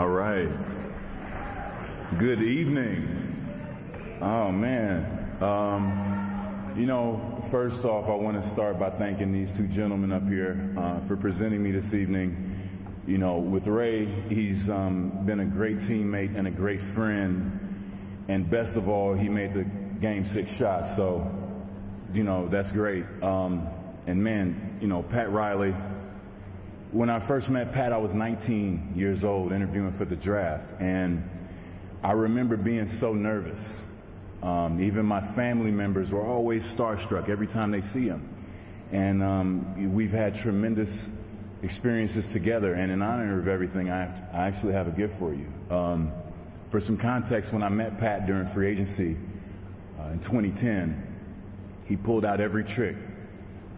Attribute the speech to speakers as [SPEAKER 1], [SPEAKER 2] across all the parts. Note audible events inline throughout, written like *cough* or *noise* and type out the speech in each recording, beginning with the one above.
[SPEAKER 1] All right. Good evening. Oh man. Um, you know, first off, I want to start by thanking these two gentlemen up here uh, for presenting me this evening. You know, with Ray, he's um, been a great teammate and a great friend, and best of all, he made the game six shots. So, you know, that's great. Um, and man, you know, Pat Riley. When I first met Pat, I was 19 years old, interviewing for the draft, and I remember being so nervous. Um, even my family members were always starstruck every time they see him. And um, we've had tremendous experiences together. And in honor of everything, I, to, I actually have a gift for you. Um, for some context, when I met Pat during free agency uh, in 2010, he pulled out every trick,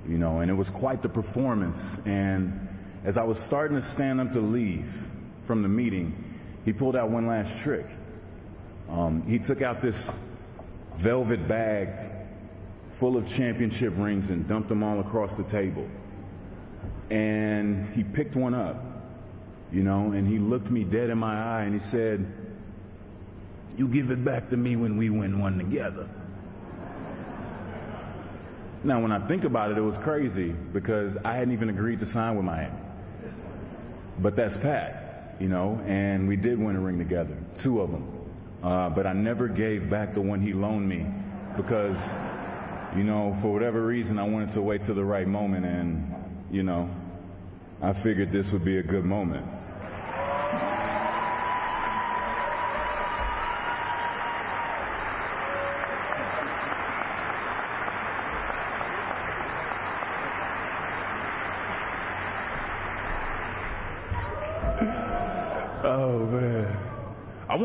[SPEAKER 1] you know, and it was quite the performance. And as I was starting to stand up to leave from the meeting, he pulled out one last trick. Um, he took out this velvet bag full of championship rings and dumped them all across the table. And he picked one up, you know, and he looked me dead in my eye and he said, You give it back to me when we win one together. Now, when I think about it, it was crazy because I hadn't even agreed to sign with Miami. But that's Pat, you know, and we did win a ring together, two of them. Uh, but I never gave back the one he loaned me because, you know, for whatever reason, I wanted to wait till the right moment, and, you know, I figured this would be a good moment.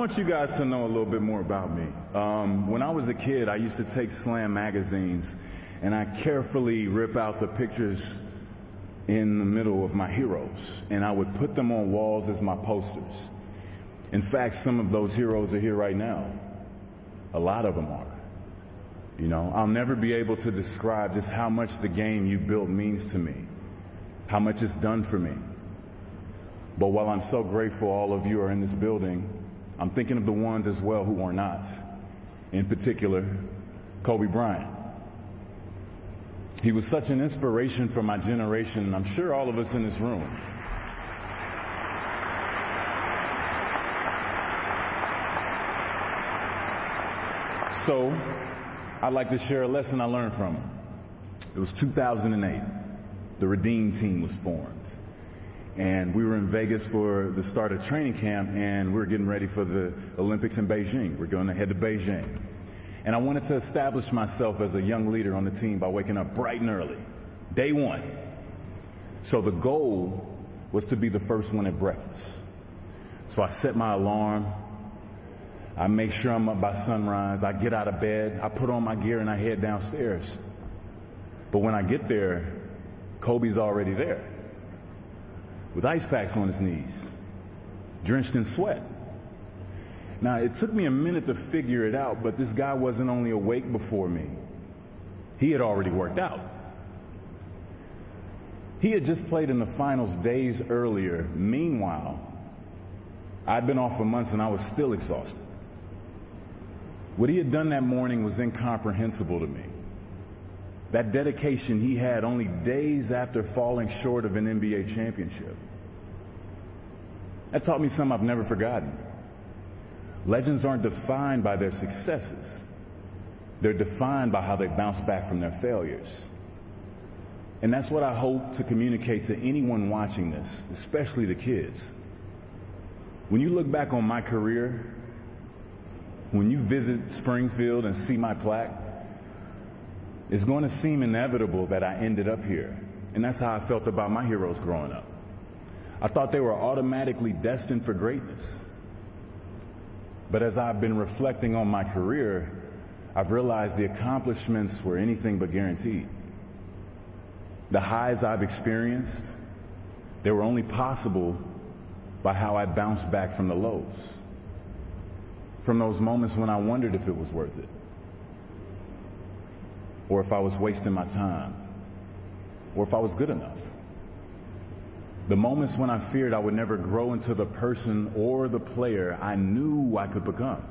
[SPEAKER 1] Want you guys to know a little bit more about me. Um, when I was a kid, I used to take Slam magazines and I carefully rip out the pictures in the middle of my heroes and I would put them on walls as my posters. In fact, some of those heroes are here right now. A lot of them are. You know, I'll never be able to describe just how much the game you built means to me, how much it's done for me. But while I'm so grateful all of you are in this building, I'm thinking of the ones as well who are not. In particular, Kobe Bryant. He was such an inspiration for my generation, and I'm sure all of us in this room. So, I'd like to share a lesson I learned from him. It was 2008. The Redeem team was formed and we were in Vegas for the start of training camp, and we were getting ready for the Olympics in Beijing. We're going to head to Beijing. And I wanted to establish myself as a young leader on the team by waking up bright and early, day one. So the goal was to be the first one at breakfast. So I set my alarm. I make sure I'm up by sunrise. I get out of bed. I put on my gear and I head downstairs. But when I get there, Kobe's already there with ice packs on his knees, drenched in sweat. Now, it took me a minute to figure it out, but this guy wasn't only awake before me, he had already worked out. He had just played in the finals days earlier. Meanwhile, I'd been off for months and I was still exhausted. What he had done that morning was incomprehensible to me. That dedication he had only days after falling short of an NBA championship. That taught me something I've never forgotten. Legends aren't defined by their successes. They're defined by how they bounce back from their failures. And that's what I hope to communicate to anyone watching this, especially the kids. When you look back on my career, when you visit Springfield and see my plaque, it's going to seem inevitable that I ended up here. And that's how I felt about my heroes growing up. I thought they were automatically destined for greatness. But as I've been reflecting on my career, I've realized the accomplishments were anything but guaranteed. The highs I've experienced, they were only possible by how I bounced back from the lows. From those moments when I wondered if it was worth it or if I was wasting my time, or if I was good enough. The moments when I feared I would never grow into the person or the player I knew I could become.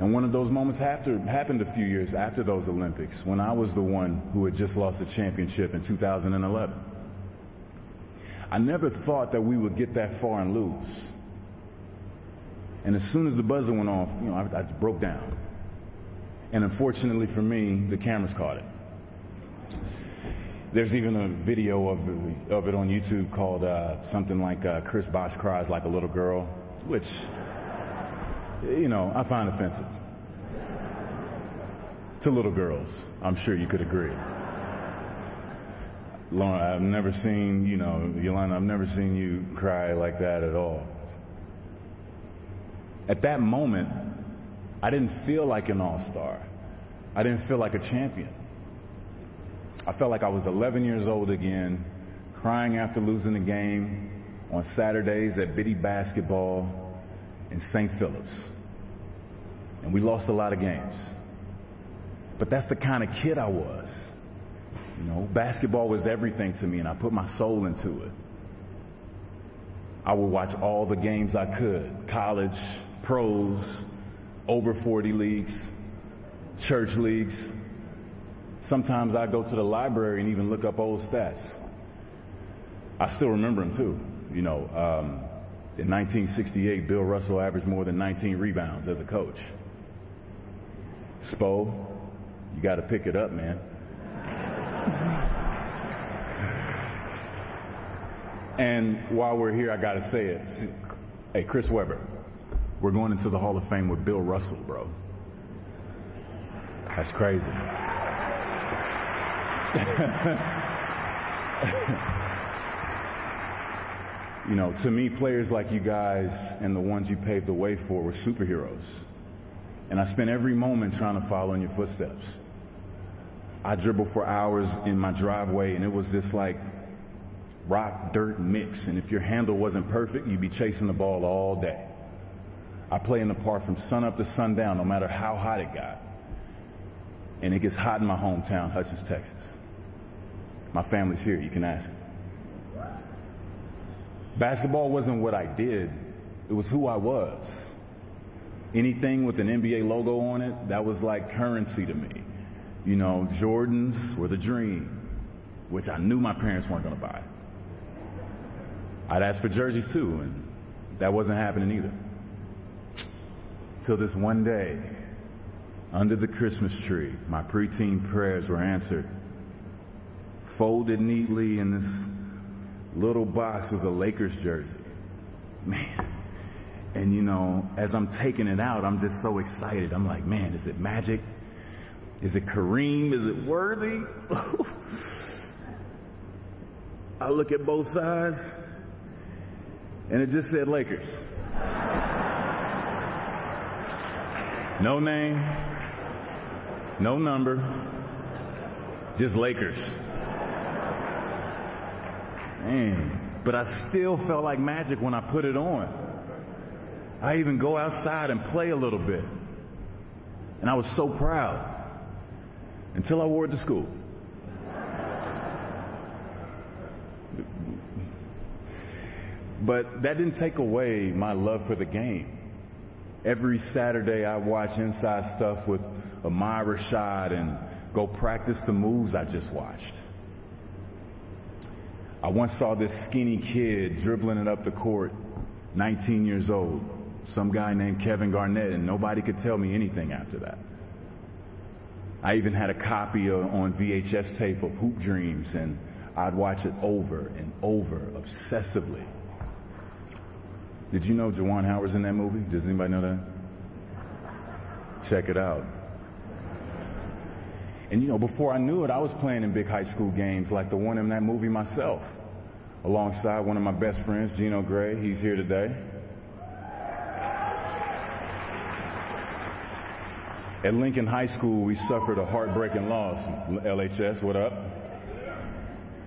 [SPEAKER 1] And one of those moments after, happened a few years after those Olympics when I was the one who had just lost the championship in 2011. I never thought that we would get that far and lose. And as soon as the buzzer went off, you know, I, I broke down. And unfortunately for me, the cameras caught it. There's even a video of, of it on YouTube called uh, something like uh, Chris Bosh Cries Like a Little Girl, which, you know, I find offensive. To little girls, I'm sure you could agree. Lauren, I've never seen, you know, Yolanda, I've never seen you cry like that at all. At that moment, I didn't feel like an all star. I didn't feel like a champion. I felt like I was 11 years old again, crying after losing the game on Saturdays at Biddy Basketball in St. Philip's. And we lost a lot of games. But that's the kind of kid I was. You know, basketball was everything to me, and I put my soul into it. I would watch all the games I could college, pros, over 40 leagues, church leagues, Sometimes I go to the library and even look up old stats. I still remember them too. You know, um, in 1968, Bill Russell averaged more than 19 rebounds as a coach. Spo, you got to pick it up, man. and while we're here, I got to say it. Hey, Chris Webber, we're going into the Hall of Fame with Bill Russell, bro. That's crazy. *laughs* you know, to me, players like you guys and the ones you paved the way for were superheroes. And I spent every moment trying to follow in your footsteps. I dribbled for hours in my driveway, and it was this like rock dirt mix. And if your handle wasn't perfect, you'd be chasing the ball all day. I play in the park from sun up to sundown, no matter how hot it got. And it gets hot in my hometown, Hutchins, Texas. My family's here. You can ask. Basketball wasn't what I did. It was who I was. Anything with an NBA logo on it, that was like currency to me. You know, Jordans were the dream, which I knew my parents weren't going to buy. I'd ask for jerseys too, and that wasn't happening either. Till this one day, under the Christmas tree, my preteen prayers were answered folded neatly in this little box was a Lakers jersey. Man. And you know, as I'm taking it out, I'm just so excited. I'm like, man, is it magic? Is it Kareem? Is it worthy? *laughs* I look at both sides and it just said Lakers. No name, no number, just Lakers. Man, but I still felt like magic when I put it on. I even go outside and play a little bit. And I was so proud until I wore it to school. But that didn't take away my love for the game. Every Saturday I watch inside stuff with Ahmad Rashad and go practice the moves I just watched. I once saw this skinny kid dribbling it up the court, 19 years old, some guy named Kevin Garnett, and nobody could tell me anything after that. I even had a copy of, on VHS tape of Hoop Dreams, and I'd watch it over and over obsessively. Did you know Juwan Howard's in that movie? Does anybody know that? Check it out. And you know, before I knew it, I was playing in big high school games like the one in that movie myself, alongside one of my best friends, Gino Gray. He's here today. At Lincoln High School, we suffered a heartbreaking loss. LHS, what up?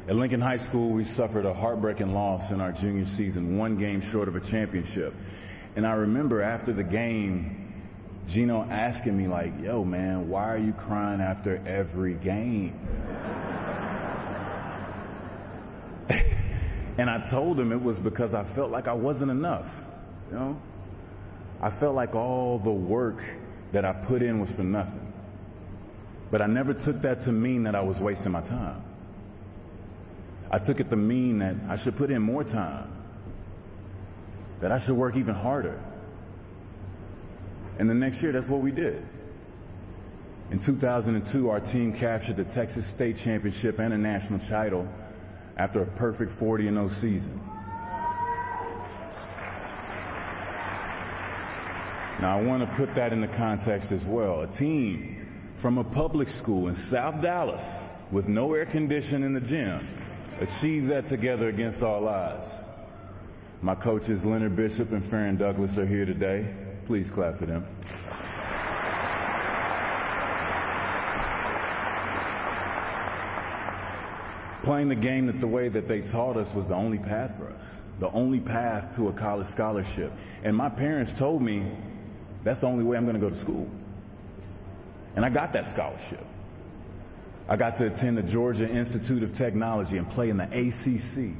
[SPEAKER 1] At Lincoln High School, we suffered a heartbreaking loss in our junior season, one game short of a championship. And I remember after the game, Gino asking me like, yo, man, why are you crying after every game? *laughs* And I told him it was because I felt like I wasn't enough. You know? I felt like all the work that I put in was for nothing. But I never took that to mean that I was wasting my time. I took it to mean that I should put in more time, that I should work even harder. And the next year, that's what we did. In 2002, our team captured the Texas State Championship and a national title after a perfect 40 0 season. Now, I want to put that into context as well. A team from a public school in South Dallas with no air conditioning in the gym achieved that together against all odds. My coaches, Leonard Bishop and Farron Douglas, are here today. Please clap for them. Playing the game that the way that they taught us was the only path for us, the only path to a college scholarship. And my parents told me that's the only way I'm going to go to school. And I got that scholarship. I got to attend the Georgia Institute of Technology and play in the ACC.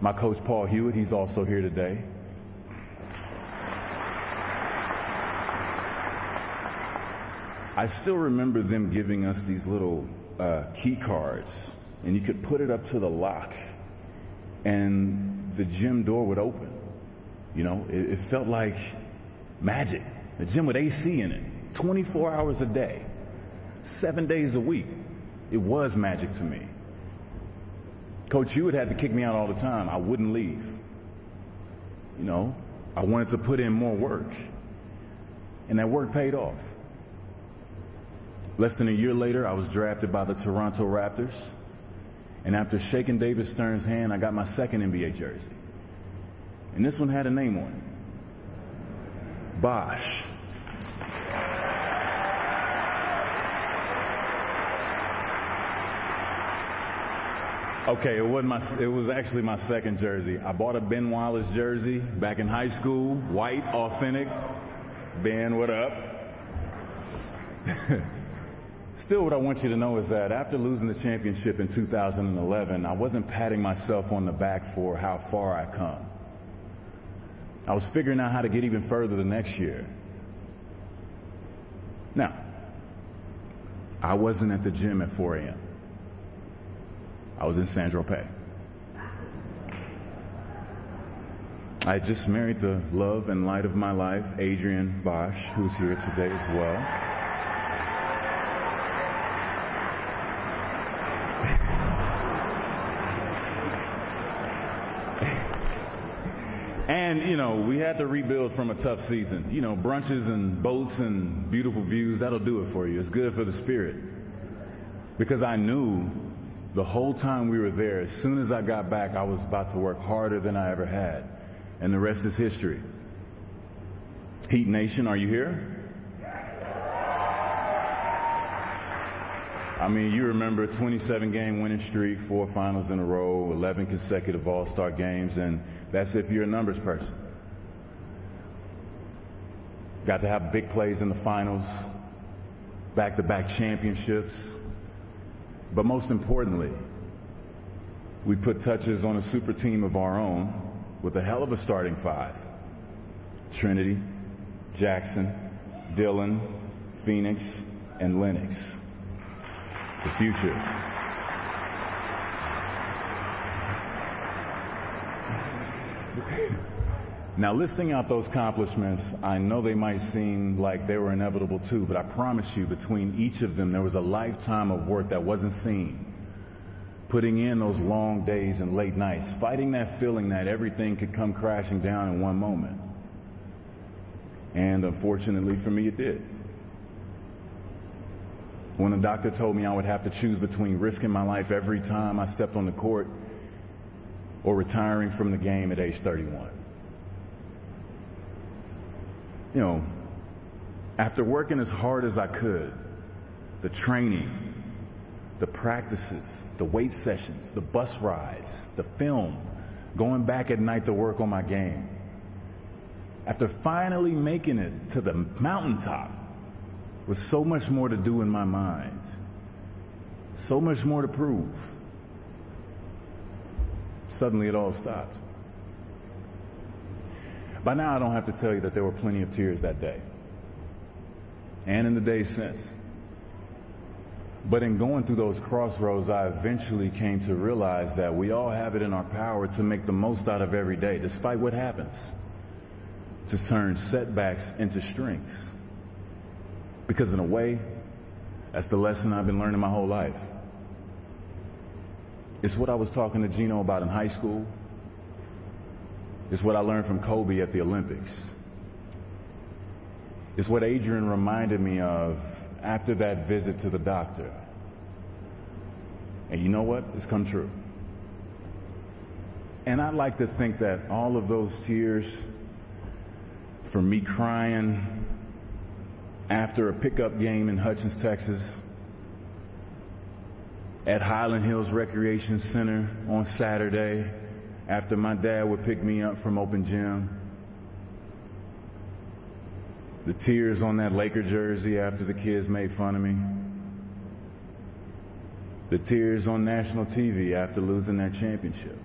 [SPEAKER 1] My coach, Paul Hewitt, he's also here today. I still remember them giving us these little uh, key cards and you could put it up to the lock and the gym door would open. You know, it, it felt like magic. The gym with AC in it, 24 hours a day, seven days a week. It was magic to me. Coach you would have to kick me out all the time. I wouldn't leave. You know, I wanted to put in more work. And that work paid off. Less than a year later, I was drafted by the Toronto Raptors. And after shaking David Stern's hand, I got my second NBA jersey. And this one had a name on it. Bosh. Okay, it wasn't my. It was actually my second jersey. I bought a Ben Wallace jersey back in high school, white, authentic. Ben, what up? *laughs* Still, what I want you to know is that after losing the championship in 2011, I wasn't patting myself on the back for how far I come. I was figuring out how to get even further the next year. Now, I wasn't at the gym at 4 a.m. I was in San Tropez. I just married the love and light of my life, Adrienne Bosh, who's here today as well. And, you know, we had to rebuild from a tough season. You know, brunches and boats and beautiful views, that'll do it for you. It's good for the spirit. Because I knew the whole time we were there, as soon as I got back, I was about to work harder than I ever had. And the rest is history. Heat Nation, are you here? I mean, you remember 27 game winning streak, four finals in a row, 11 consecutive All Star games, and that's if you're a numbers person. Got to have big plays in the finals, back to back championships. But most importantly, we put touches on a super team of our own with a hell of a starting five Trinity, Jackson, Dylan, Phoenix, and Lennox the future. Now, listing out those accomplishments, I know they might seem like they were inevitable too, but I promise you, between each of them, there was a lifetime of work that wasn't seen. Putting in those long days and late nights, fighting that feeling that everything could come crashing down in one moment. And unfortunately for me, it did. When the doctor told me I would have to choose between risking my life every time I stepped on the court or retiring from the game at age 31. You know, after working as hard as I could, the training, the practices, the weight sessions, the bus rides, the film, going back at night to work on my game. After finally making it to the mountaintop, with so much more to do in my mind, so much more to prove, suddenly it all stopped. By now, I don't have to tell you that there were plenty of tears that day and in the days since. But in going through those crossroads, I eventually came to realize that we all have it in our power to make the most out of every day, despite what happens, to turn setbacks into strengths. Because in a way, that's the lesson I've been learning my whole life. It's what I was talking to Gino about in high school. It's what I learned from Kobe at the Olympics. It's what Adrienne reminded me of after that visit to the doctor. And you know what? It's come true. And I'd like to think that all of those tears for me crying after a pickup game in Hutchins, Texas, at Highland Hills Recreation Center on Saturday, after my dad would pick me up from open gym, the tears on that Laker jersey after the kids made fun of me. The tears on national TV after losing that championship.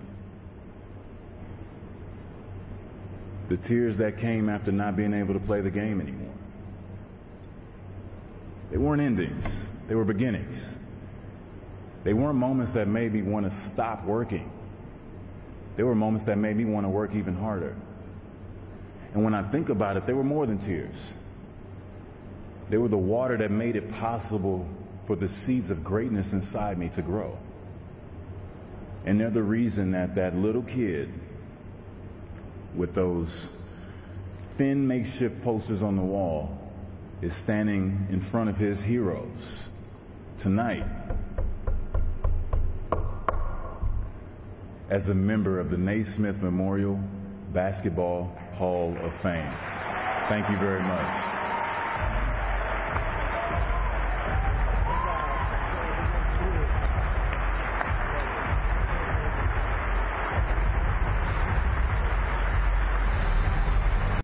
[SPEAKER 1] The tears that came after not being able to play the game anymore. They weren't endings, they were beginnings. They weren't moments that made me want to stop working. They were moments that made me want to work even harder. And when I think about it, they were more than tears. They were the water that made it possible for the seeds of greatness inside me to grow. And they're the reason that that little kid with those thin makeshift posters on the wall is standing in front of his heroes tonight as a member of the Naismith Memorial Basketball Hall of Fame. Thank you very much.